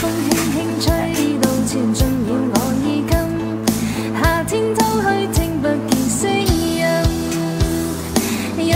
风轻轻吹到悄然进了我衣襟夏天偷去听不见声音。一